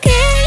Good